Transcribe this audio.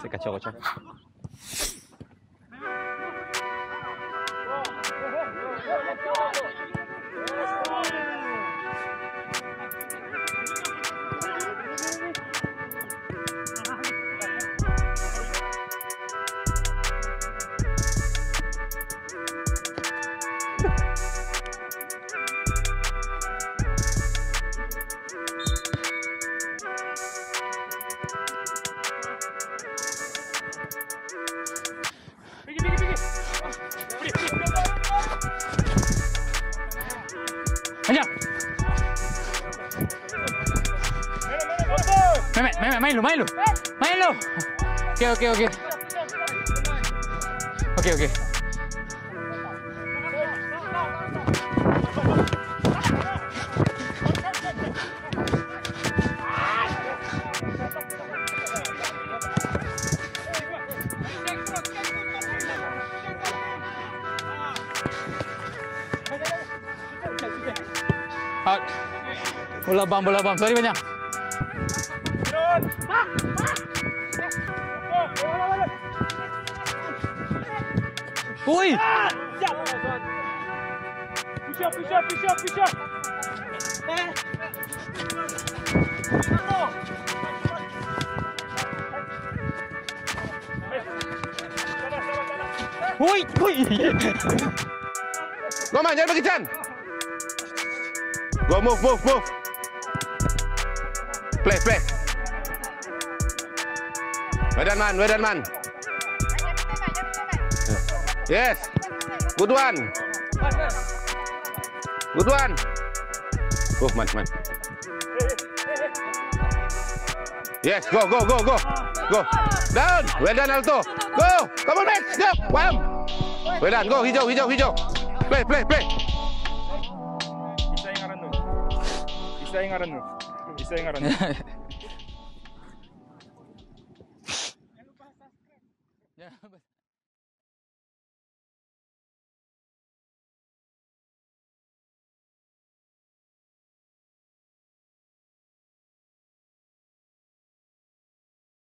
Se cachó Gocha. Aja. Memet, Memet, main lu, main lu. Main lu. Okey, okey, okey. Okey, okey. Out. Bola bam, bola bam. Sorry banyak. Ui. Push up, push up, push up, push up. Ui, ui. Go man, jangan bagi. Go move, move, move. Play, play. Wedan man, wedan man. Yes. Good one. Good one. Go, man, man. Yes, go, go, go, go. Go. Down. Well done, Alto. Go. Come on, Max. Go. Wham. Well done. Go, Hijo, Hijo, Hijo. Play, play, play. Isa yang ngaran nu. Isa. Ya,